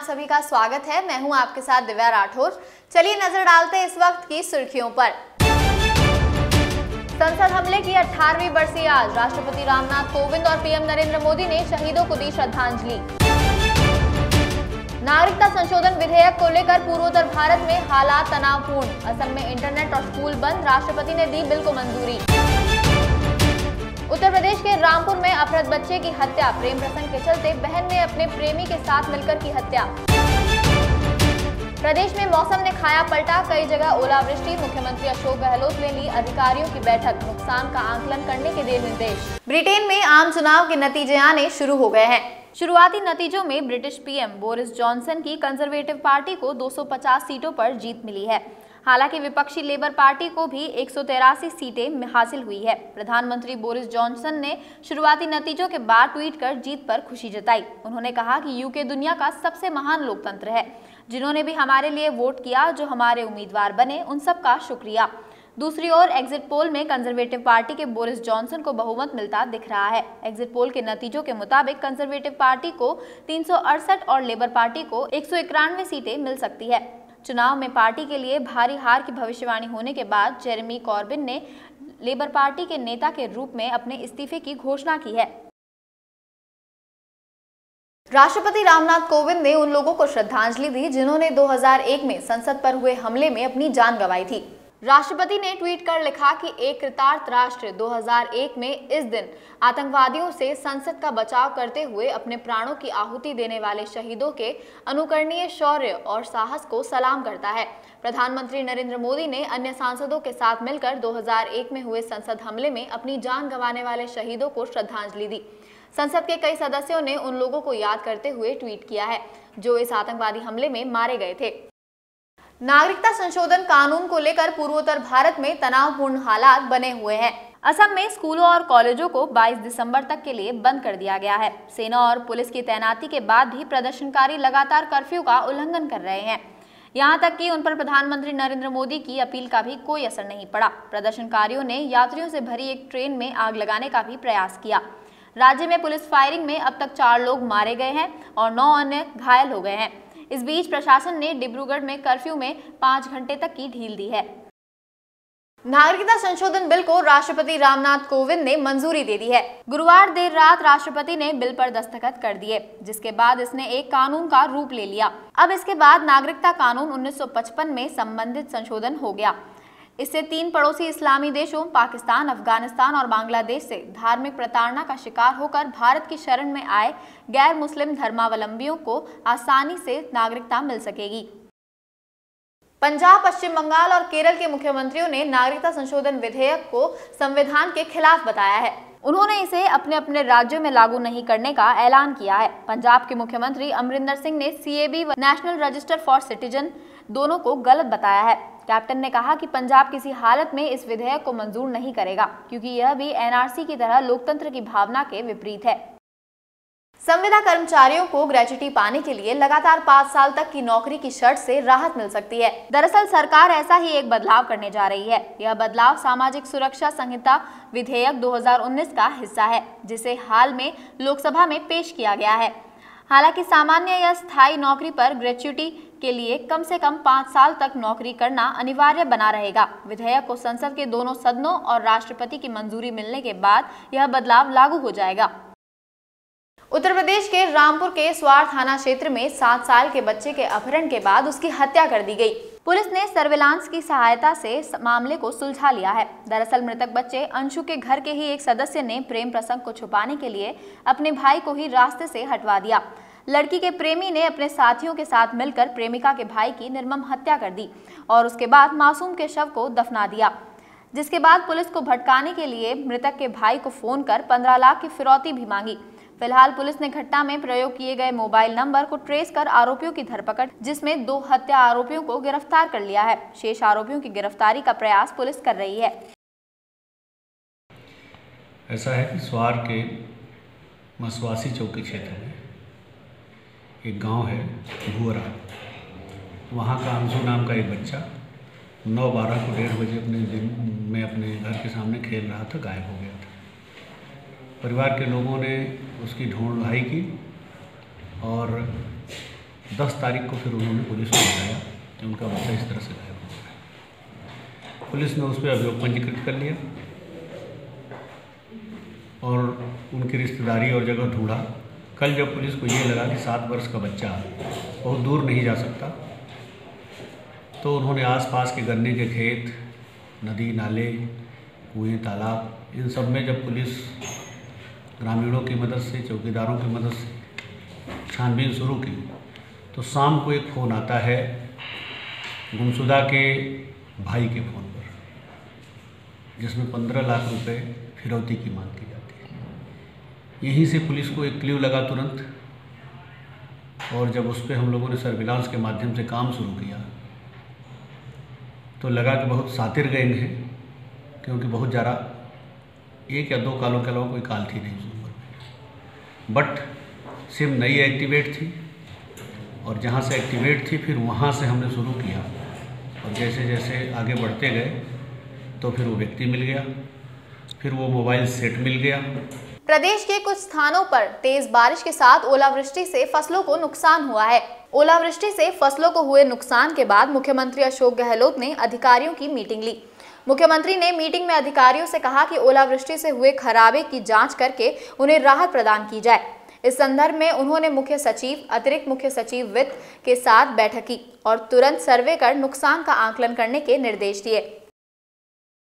आप सभी का स्वागत है। मैं हूँ आपके साथ दिव्या राठौर। चलिए नज़र डालते हैं इस वक्त की सुर्खियों पर। संसद हमले की 18वीं बरसी आज। राष्ट्रपति रामनाथ कोविंद और पीएम नरेंद्र मोदी ने शहीदों को दी श्रद्धांजलि। नागरिकता संशोधन विधेयक को लेकर पूर्वोत्तर भारत में हालात तनावपूर्ण। असम में इंटरनेट और स्कूल बंद। राष्ट्रपति ने दी बिल को मंजूरी। उत्तर प्रदेश के रामपुर में अपहृत बच्चे की हत्या। प्रेम प्रसंग के चलते बहन ने अपने प्रेमी के साथ मिलकर की हत्या। प्रदेश में मौसम ने खाया पलटा कई जगह ओलावृष्टि। मुख्यमंत्री अशोक गहलोत ने ली अधिकारियों की बैठक। नुकसान का आंकलन करने के दिए निर्देश। ब्रिटेन में आम चुनाव के नतीजे आने शुरू हो गए हैं। शुरुआती नतीजों में ब्रिटिश पीएम बोरिस जॉनसन की कंजर्वेटिव पार्टी को 250 सीटों पर जीत मिली है। हालाँकि विपक्षी लेबर पार्टी को भी एक सीटें हासिल हुई है। प्रधानमंत्री बोरिस जॉनसन ने शुरुआती नतीजों के बाद ट्वीट कर जीत पर खुशी जताई। उन्होंने कहा कि यूके दुनिया का सबसे महान लोकतंत्र है। जिन्होंने भी हमारे लिए वोट किया, जो हमारे उम्मीदवार बने, उन सब का शुक्रिया। दूसरी ओर, एग्जिट पोल में कंजर्वेटिव पार्टी के बोरिस जॉनसन को बहुमत मिलता दिख रहा है। एग्जिट पोल के नतीजों के मुताबिक कंजर्वेटिव पार्टी को तीन सौ अड़सठ और लेबर पार्टी को एक सौ इक्यानवे सीटें मिल सकती है। चुनाव में पार्टी के लिए भारी हार की भविष्यवाणी होने के बाद जेरेमी कॉर्बिन ने लेबर पार्टी के नेता के रूप में अपने इस्तीफे की घोषणा की है। राष्ट्रपति रामनाथ कोविंद ने उन लोगों को श्रद्धांजलि दी जिन्होंने 2001 में संसद पर हुए हमले में अपनी जान गंवाई थी। राष्ट्रपति ने ट्वीट कर लिखा कि एक कृतार्थ राष्ट्र 2001 में इस दिन आतंकवादियों से संसद का बचाव करते हुए अपने प्राणों की आहुति देने वाले शहीदों के अनुकरणीय शौर्य और साहस को सलाम करता है। प्रधानमंत्री नरेंद्र मोदी ने अन्य सांसदों के साथ मिलकर 2001 में हुए संसद हमले में अपनी जान गंवाने वाले शहीदों को श्रद्धांजलि दी। संसद के कई सदस्यों ने उन लोगों को याद करते हुए ट्वीट किया है, जो इस आतंकवादी हमले में मारे गए थे। नागरिकता संशोधन कानून को लेकर पूर्वोत्तर भारत में तनावपूर्ण हालात बने हुए हैं। असम में स्कूलों और कॉलेजों को 22 दिसंबर तक के लिए बंद कर दिया गया है। सेना और पुलिस की तैनाती के बाद भी प्रदर्शनकारी लगातार कर्फ्यू का उल्लंघन कर रहे हैं। यहाँ तक कि उन पर प्रधानमंत्री नरेंद्र मोदी की अपील का भी कोई असर नहीं पड़ा। प्रदर्शनकारियों ने यात्रियों से भरी एक ट्रेन में आग लगाने का भी प्रयास किया। राज्य में पुलिस फायरिंग में अब तक चार लोग मारे गए हैं और नौ अन्य घायल हो गए हैं। इस बीच प्रशासन ने डिब्रूगढ़ में कर्फ्यू में पाँच घंटे तक की ढील दी है। नागरिकता संशोधन बिल को राष्ट्रपति रामनाथ कोविंद ने मंजूरी दे दी है। गुरुवार देर रात राष्ट्रपति ने बिल पर दस्तखत कर दिए, जिसके बाद इसने एक कानून का रूप ले लिया। अब इसके बाद नागरिकता कानून 1955 में संबंधित संशोधन हो गया। इससे तीन पड़ोसी इस्लामी देशों, पाकिस्तान, अफ़गानिस्तान और बांग्लादेश से धार्मिक प्रताड़ना का शिकार होकर भारत की शरण में आए गैर मुस्लिम धर्मावलंबियों को आसानी से नागरिकता मिल सकेगी। पंजाब, पश्चिम बंगाल और केरल के मुख्यमंत्रियों ने नागरिकता संशोधन विधेयक को संविधान के खिलाफ बताया है। उन्होंने इसे अपने अपने राज्यों में लागू नहीं करने का ऐलान किया है। पंजाब के मुख्यमंत्री अमरिंदर सिंह ने सीएबी व नेशनल रजिस्टर फॉर सिटीजन दोनों को गलत बताया है। कैप्टन ने कहा कि पंजाब किसी हालत में इस विधेयक को मंजूर नहीं करेगा, क्योंकि यह भी एनआरसी की तरह लोकतंत्र की भावना के विपरीत है। संविदा कर्मचारियों को ग्रेजुटी पाने के लिए लगातार पाँच साल तक की नौकरी की शर्त से राहत मिल सकती है। दरअसल सरकार ऐसा ही एक बदलाव करने जा रही है। यह बदलाव सामाजिक सुरक्षा संहिता विधेयक 2019 का हिस्सा है, जिसे हाल में लोकसभा में पेश किया गया है। हालाँकि सामान्य या स्थायी नौकरी पर ग्रेचुटी के लिए कम से कम पाँच साल तक नौकरी करना अनिवार्य बना रहेगा। विधेयक को संसद के दोनों सदनों और राष्ट्रपति की मंजूरी मिलने के बाद यह बदलाव लागू हो जाएगा। उत्तर प्रदेश के रामपुर के स्वार थाना क्षेत्र में सात साल के बच्चे के अपहरण के बाद उसकी हत्या कर दी गई। पुलिस ने सर्विलांस की सहायता से मामले को सुलझा लिया है। दरअसल मृतक बच्चे अंशु के घर के ही एक सदस्य ने प्रेम प्रसंग को छुपाने के लिए अपने भाई को ही रास्ते से हटवा दिया। लड़की के प्रेमी ने अपने साथियों के साथ मिलकर प्रेमिका के भाई की निर्मम हत्या कर दी और उसके बाद मासूम के शव को दफना दिया, जिसके बाद पुलिस को भटकाने के लिए मृतक के भाई को फ़ोन कर 15 लाख की फिरौती भी मांगी। फ़िलहाल पुलिस ने घटना में प्रयोग किए गए मोबाइल नंबर को ट्रेस कर आरोपियों की धरपकड़, जिसमें दो हत्या आरोपियों को गिरफ़्तार कर लिया है। शेष आरोपियों की गिरफ्तारी का प्रयास पुलिस कर रही है। ऐसा है कि स्वार के मसवासी चौकी क्षेत्र में एक गाँव है भुअरा वहाँ का अंशु नाम का एक बच्चा नौ बारह को डेढ़ बजे अपने दिन में अपने घर के सामने खेल रहा था, गायब हो गया था। परिवार के लोगों ने उसकी ढूंढ ढाई की और दस तारीख को फिर उन्होंने पुलिस को बताया कि उनका बच्चा इस तरह से गायब हो गया। पुलिस ने उस पर अभियोग पंजीकृत कर लिया और उनकी रिश्तेदारी और जगह ढूंढा। कल जब पुलिस को ये लगा कि सात वर्ष का बच्चा बहुत दूर नहीं जा सकता तो उन्होंने आसपास के गन्ने के खेत, नदी, नाले, कुएँ, तालाब, इन सब में जब पुलिस ग्रामीणों की मदद से, चौकीदारों की मदद से छानबीन शुरू की तो शाम को एक फ़ोन आता है गुमशुदा के भाई के फ़ोन पर, जिसमें पंद्रह लाख रुपए फिरौती की मांग की जाती यहीं से पुलिस को एक क्ल्यू लगा तुरंत, और जब उस पर हम लोगों ने सर्विलांस के माध्यम से काम शुरू किया तो लगा कि बहुत सातिर गैंग है, क्योंकि बहुत ज़्यादा एक या दो कालों के अलावा कोई काल थी नहीं उस उम्र बट सिम नई एक्टिवेट थी, और जहाँ से एक्टिवेट थी, फिर वहाँ से हमने शुरू किया। और जैसे जैसे आगे बढ़ते गए तो फिर वो व्यक्ति मिल गया, फिर वो मोबाइल सेट मिल गया प्रदेश के कुछ स्थानों पर तेज बारिश के साथ ओलावृष्टि से फ़सलों को नुकसान हुआ है। ओलावृष्टि से फ़सलों को हुए नुकसान के बाद मुख्यमंत्री अशोक गहलोत ने अधिकारियों की मीटिंग ली। मुख्यमंत्री ने मीटिंग में अधिकारियों से कहा कि ओलावृष्टि से हुए खराबे की जाँच करके उन्हें राहत प्रदान की जाए। इस संदर्भ में उन्होंने मुख्य सचिव, अतिरिक्त मुख्य सचिव वित्त के साथ बैठक की और तुरंत सर्वे कर नुकसान का आकलन करने के निर्देश दिए।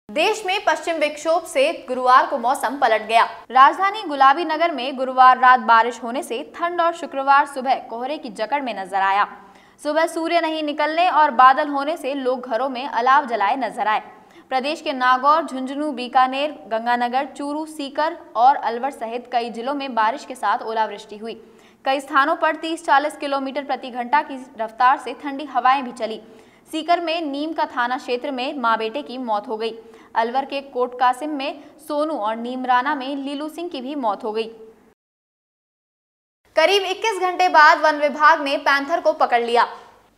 देश में पश्चिम विक्षोभ से गुरुवार को मौसम पलट गया। राजधानी गुलाबी नगर में गुरुवार रात बारिश होने से ठंड और शुक्रवार सुबह कोहरे की जकड़ में नज़र आया। सुबह सूर्य नहीं निकलने और बादल होने से लोग घरों में अलाव जलाए नज़र आए। प्रदेश के नागौर, झुंझुनू, बीकानेर, गंगानगर, चूरू, सीकर और अलवर सहित कई जिलों में बारिश के साथ ओलावृष्टि हुई। कई स्थानों पर 30-40 किलोमीटर प्रति घंटा की रफ्तार से ठंडी हवाएँ भी चली। सीकर में नीम का थाना क्षेत्र में माँ बेटे की मौत हो गई। अलवर के कोट कासिम में सोनू और नीमराना में लीलू सिंह की भी मौत हो गई। करीब 21 घंटे बाद वन विभाग ने पैंथर को पकड़ लिया।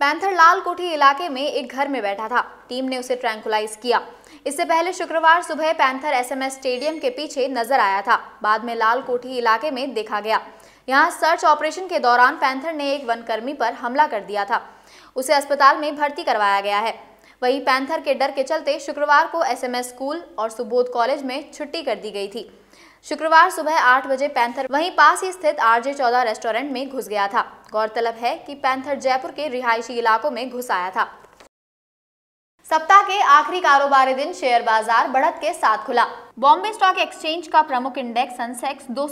पैंथर लाल कोठी इलाके में एक घर में बैठा था। टीम ने उसे ट्रैंकुलाइज किया। इससे पहले शुक्रवार सुबह पैंथर एसएमएस स्टेडियम के पीछे नज़र आया था। बाद में लाल कोठी इलाके में देखा गया। यहाँ सर्च ऑपरेशन के दौरान पैंथर ने एक वनकर्मी पर हमला कर दिया था। उसे अस्पताल में भर्ती करवाया गया है। वहीं पैंथर के डर के चलते शुक्रवार को एसएमएस स्कूल और सुबोध कॉलेज में छुट्टी कर दी गई थी। शुक्रवार सुबह आठ बजे पैंथर, वहीं पास ही स्थित आरजे चौदह रेस्टोरेंट में घुस गया था। गौरतलब है कि पैंथर जयपुर के रिहायशी इलाकों में घुस आया था। सप्ताह के आखिरी कारोबारी दिन शेयर बाज़ार बढ़त के साथ खुला। बॉम्बे स्टॉक एक्सचेंज का प्रमुख इंडेक्स सेंसेक्स दो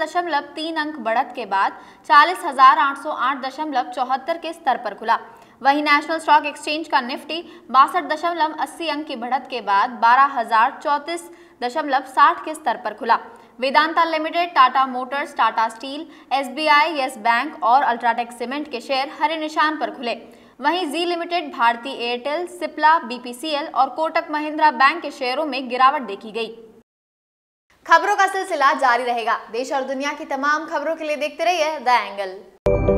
दशमलव तीन अंक बढ़त के बाद चालीस हज़ार आठ दशमलव चौहत्तर के स्तर पर खुला। वहीं नेशनल स्टॉक एक्सचेंज का निफ्टी बासठ दशमलव अस्सी अंक की बढ़त के बाद बारह हज़ार चौतीस दशमलव साठ के स्तर पर खुला। Vedanta limited, Tata motors, Tata steel, SBI, Yes Bank और अल्ट्राटेक सीमेंट के शेयर हरे निशान पर खुले। वहीं जी लिमिटेड भारतीय एयरटेल, सिप्ला, बीपीसीएल और कोटक महिंद्रा बैंक के शेयरों में गिरावट देखी गई। खबरों का सिलसिला जारी रहेगा। देश और दुनिया की तमाम खबरों के लिए देखते रहिए द एंगल।